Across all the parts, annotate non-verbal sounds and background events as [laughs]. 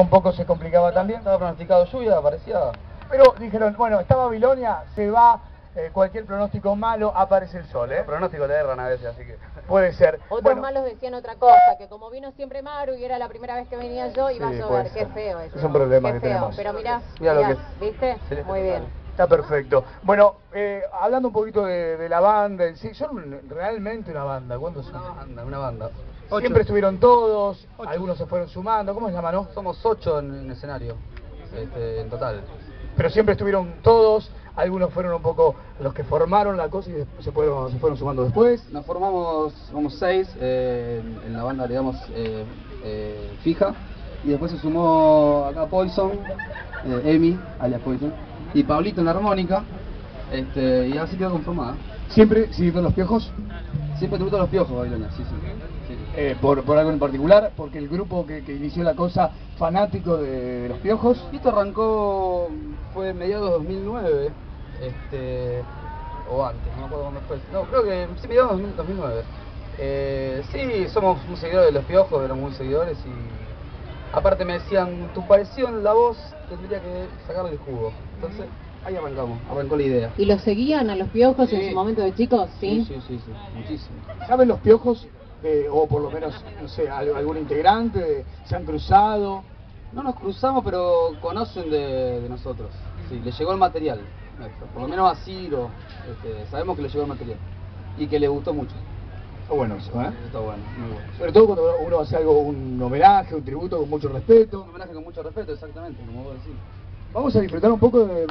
un poco se complicaba también. Estaba pronosticado lluvia, parecía. Pero dijeron, bueno, está Babilonia, se va, eh, cualquier pronóstico malo, aparece el sol, ¿eh? El pronóstico le erran a veces, así que. [laughs] Puede ser. Otros Bueno, malos decían otra cosa, que como vino siempre Maru y era la primera vez que venía yo, iba Sí, a llover. Qué feo eso. Es un problema Qué que feo. tenemos. Pero mirá, lo ¿viste? Sí, Muy bien. Está perfecto. Bueno, eh, hablando un poquito de, de la banda en sí, son realmente una banda. ¿Cuándo son? Una banda, una banda. Siempre estuvieron todos, algunos se fueron sumando. ¿Cómo se llama, no? Somos ocho en, en escenario, este, en total. Pero siempre estuvieron todos, algunos fueron un poco los que formaron la cosa y se fueron, se fueron sumando después. Nos formamos, somos seis eh, en, la banda, digamos, eh, eh, fija. Y después se sumó acá Poison, Emi, alias Poison, y Pablito en la armónica. Este, y así quedó conformada. Siempre siguieron los piojos, Siempre te gustan los piojos, Babilonia, sí, sí. sí. eh, por, por algo en particular, porque el grupo que, que inició la cosa, fanático de, de los piojos. Esto arrancó, fue mediados de 2009, este, o antes, no me acuerdo cuándo fue. No, creo que sí, mediados de 2000 2009. Eh, sí, somos muy seguidores de los piojos, éramos muy seguidores y aparte me decían, tu parecido en la voz tendría que sacarle el jugo. Entonces, ahí arrancamos, arrancó la idea. ¿Y los seguían a los piojos en su momento de chicos? Sí, Sí. sí, sí, sí, muchísimo. ¿Saben los piojos? eh, o por lo menos, no sé, al- algún integrante, se han cruzado. No nos cruzamos, pero conocen de, de nosotros. Sí, le llegó el material. Por lo menos a Ciro, este, sabemos que le llegó el material. Y que le gustó mucho. Está bueno eso, ¿eh? Está bueno, muy bueno. Sobre todo cuando uno hace algo, un homenaje, un tributo con mucho respeto. Un homenaje con mucho respeto, exactamente, como vos decís. Vamos a disfrutar un poco de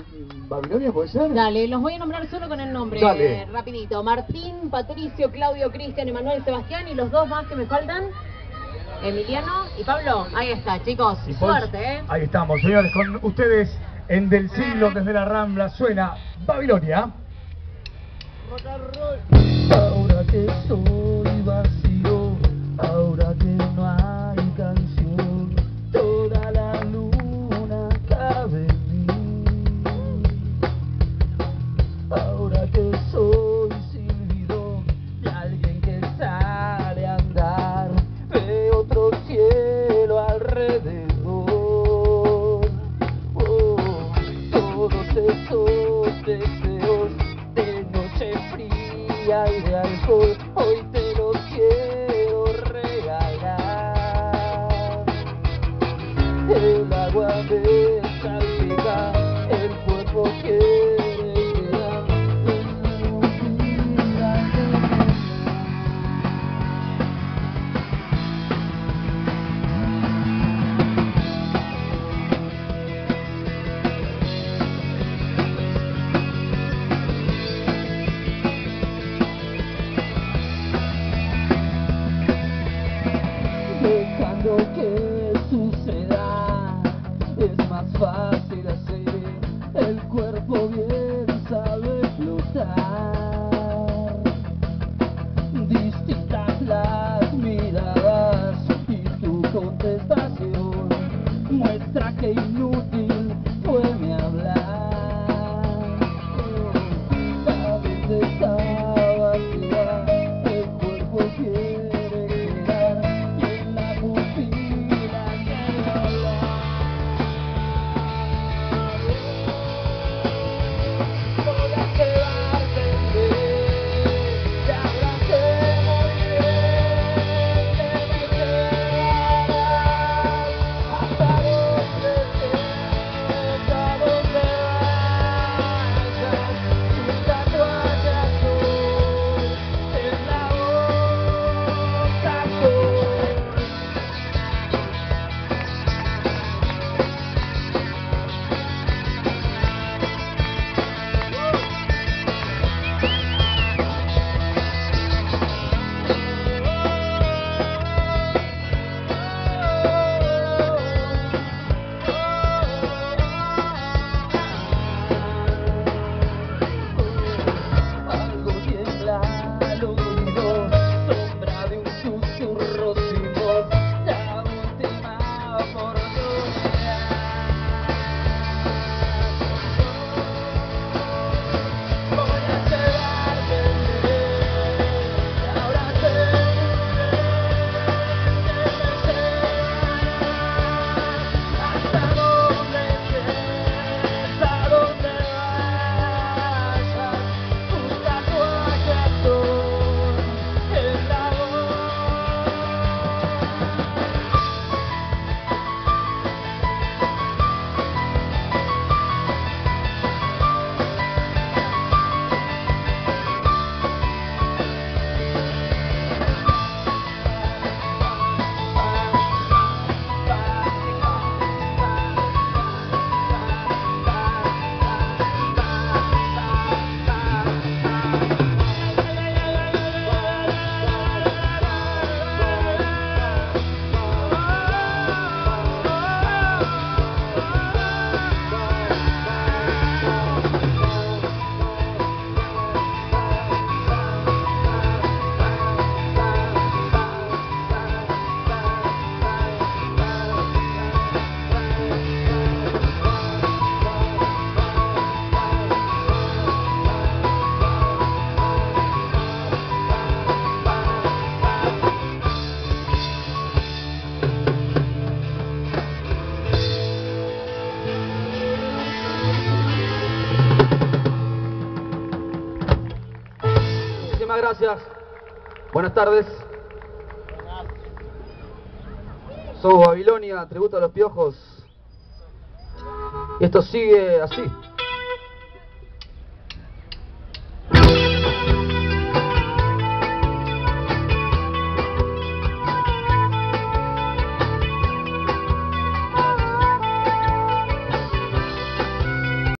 Babilonia, ¿puede ser? Dale, los voy a nombrar solo con el nombre, Dale. eh, rapidito. Martín, Patricio, Claudio, Cristian, Emanuel, Sebastián y los dos más que me faltan, Emiliano y Pablo. Ahí está, chicos. Y Suerte, ¿eh? Ahí estamos, señores, con ustedes en Del Siglo desde la Rambla suena Babilonia. Ahora que estoy vacío, ahora que no hay canción, toda la luna cabe en mí. Ahora que soy silbido de alguien que sale a andar, veo otro cielo alrededor. Oh, todos esos deseos y de alcohol, hoy te los quiero regalar. El agua me gracias. Buenas tardes. Somos Babilonia, tributo a los piojos. Y esto sigue así.